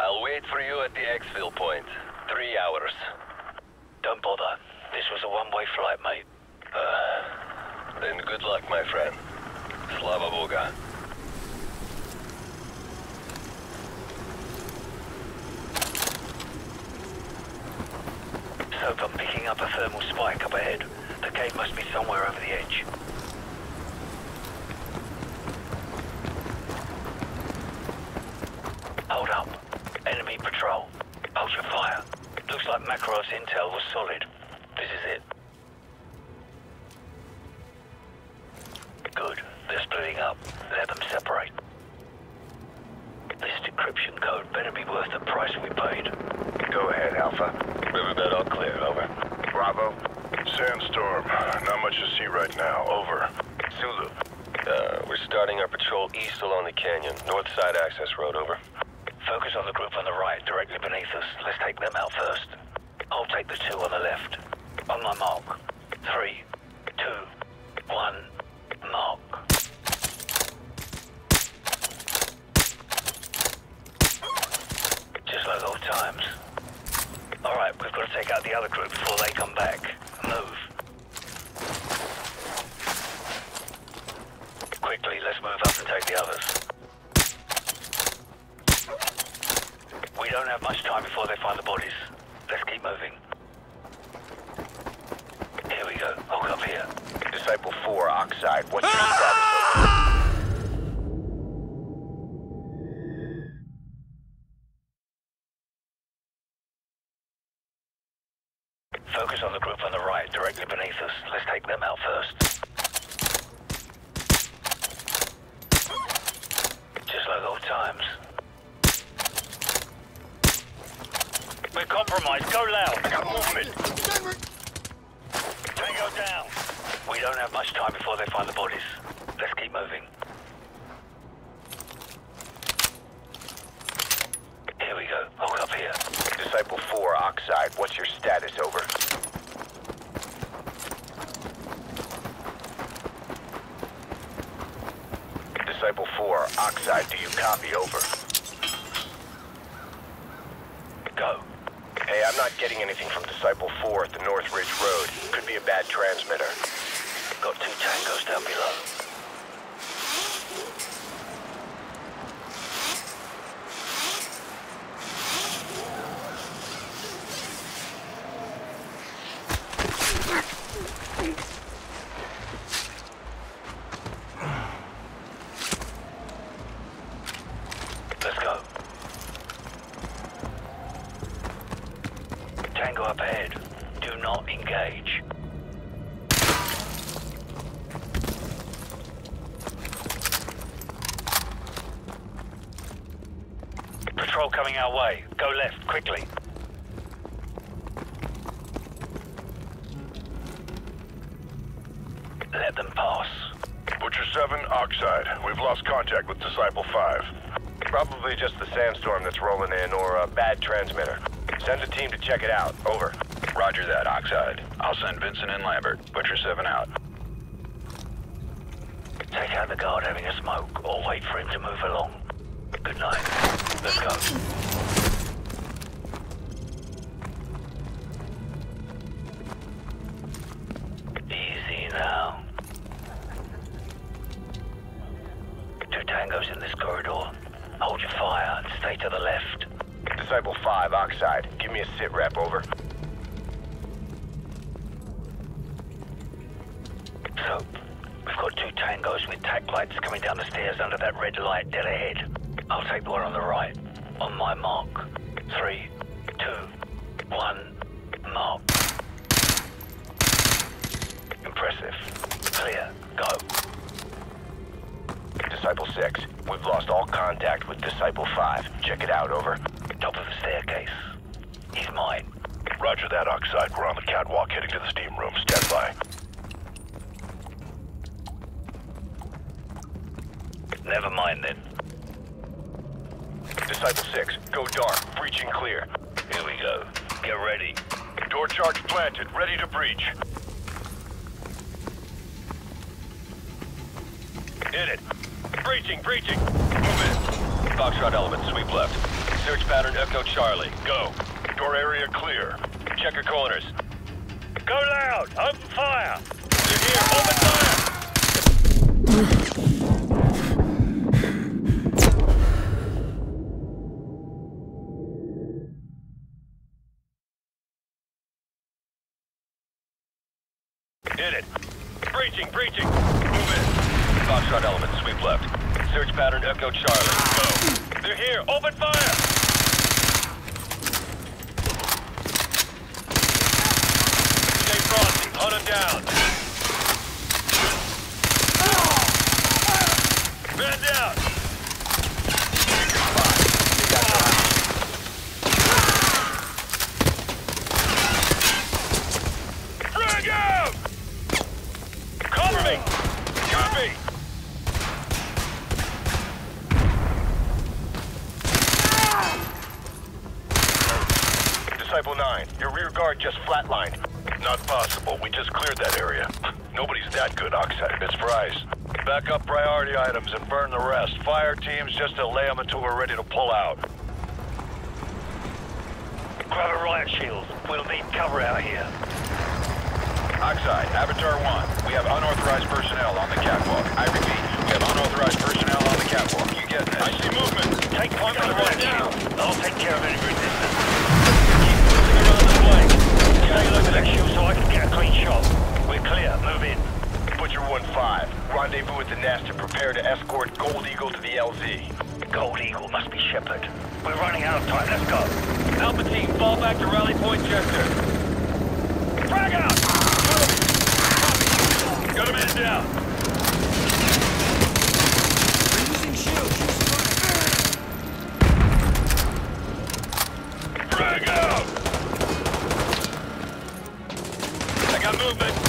I'll wait for you at the exfil point. Three hours. Don't bother. This was a one-way flight, mate. Uh, then good luck, my friend. Slava Boga. Soap, I'm picking up a thermal spike up ahead. The cave must be somewhere over the edge. Clear, over. Bravo. Sandstorm. Not much to see right now. Over. Zulu. Uh, we're starting our patrol east along the canyon. North side access road, over. Focus on the group on the right, directly beneath us. Let's take them out first. I'll take the two on the left. On my mark. Three, two, one, mark. Just like old times. Alright, we've got to take out the other group before they come back. Move. Quickly, let's move up and take the others. We don't have much time before they find the bodies. Let's keep moving. Here we go. Hold up here. Disciple 4, Oxide. What's ah! your status? Focus on the group on the right, directly beneath us. Let's take them out first. Just like old times. We're compromised. I got movement. Tango down. We don't have much time before they find the bodies. Let's keep moving. Here we go. Hold up here. Disciple 4, Oxide. What's your status? Over. Disciple 4, Oxide. Do you copy? Over. Go. Hey, I'm not getting anything from Disciple 4 at the North Ridge Road. Could be a bad transmitter. Got two tangos down below. Let's go. Tango up ahead. Do not engage. Patrol coming our way. Go left, quickly. Let them pass. Butcher 7, Oxide. We've lost contact with Disciple 5. Probably just the sandstorm that's rolling in or a bad transmitter. Send a team to check it out. Over. Roger that, Oxide. I'll send Vincent and Lambert. Butcher 7 out. Take out the guard having a smoke, or wait for him to move along. Good night. Let's go. Tangos with tack lights coming down the stairs under that red light dead ahead. I'll take the one on the right. On my mark. Three, two, one, mark. Impressive. Clear. Go. Disciple 6, we've lost all contact with Disciple 5. Check it out, over. Top of the staircase. He's mine. Roger that, Oxide. We're on the catwalk heading to the steam room. Stand by. Never mind then. Disciple 6, go dark. Breaching clear. Here we go. Get ready. Door charge planted. Ready to breach. Hit it. Breaching, breaching. Move in. Foxtrot element, sweep left. Search pattern Echo Charlie. Go. Door area clear. Check your corners. Go loud! Open fire! They're here. Open fire! It. Breaching, breaching. Move in. Foxtrot element, sweep left. Search pattern Echo Charlie. Go. They're here. Open fire! Hunt them down. Man down. Frag out! Cover me! Copy! Disciple 9, your rear guard just flatlined. Not possible. We just cleared that area. Nobody's that good, Oxide. It's Price. Back up priority items and burn the rest. Fire teams just to lay them until we're ready to pull out. Grab a riot shield. We'll need cover out here. Oxide, Avatar 1, we have unauthorized personnel on the catwalk. I repeat, we have unauthorized personnel on the catwalk. You get this? I see movement. Take point for the riot shield. I'll take care of any resistance. Moving around the flank. Stay low with that shield so I can get a clean shot. We're clear. Move in. Butcher 1-5, rendezvous at the nest and prepare to escort Gold Eagle to the LZ. Gold Eagle must be Shepherd. We're running out of time. Let's go. Alpha team, fall back to Rally Point Chester. Frag out! Got a man down. Movement.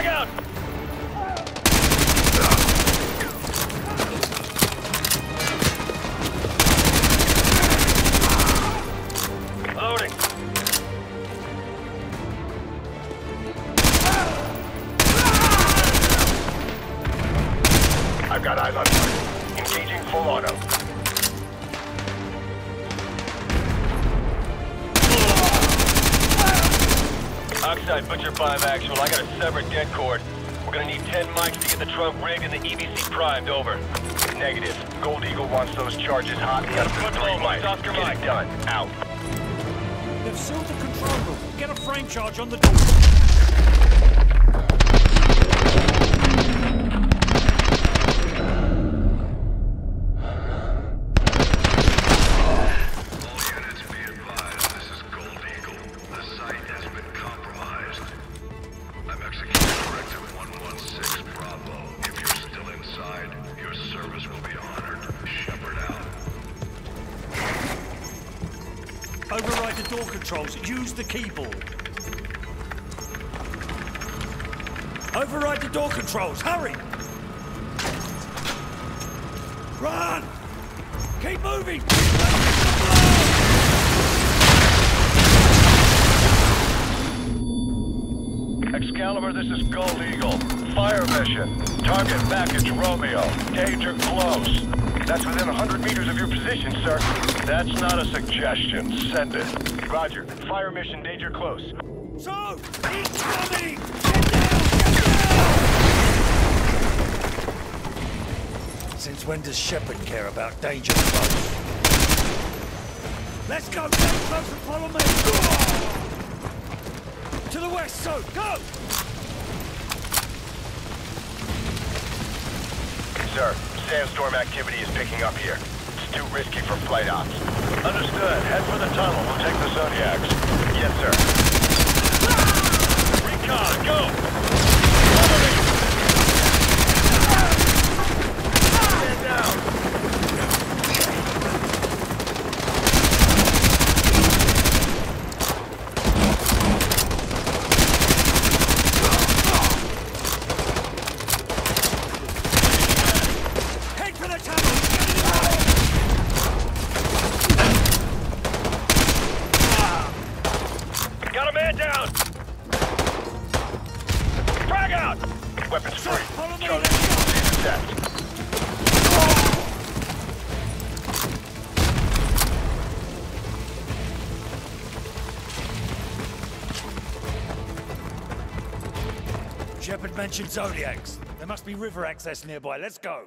Frag out! Oxide Butcher 5 actual. I got a severed dead cord. We're gonna need 10 mics to get the trunk rigged and the EBC primed. Over. Negative. Gold Eagle wants those charges hot. We got to put three mics. Oscar Get Mike. done. Out. They've sealed the control room. Get a frame charge on the door. Use the keyboard. Override the door controls. Hurry! Run! Keep moving! Excalibur, this is Gold Eagle. Fire mission. Target package Romeo. Danger close. That's within 100 meters of your position, sir. That's not a suggestion. Send it. Roger. Fire mission, danger close. So, incoming! Get down! Get down! Since when does Shepherd care about danger close? Let's go! Get close and follow me! To the west, so go! Sir, sandstorm activity is picking up here. It's too risky for flight ops. Understood. Head for the tunnel. We'll take the Zodiacs. Yes, sir. Recon, go! Stand down. Shepherd mentioned Zodiacs. There must be river access nearby. Let's go.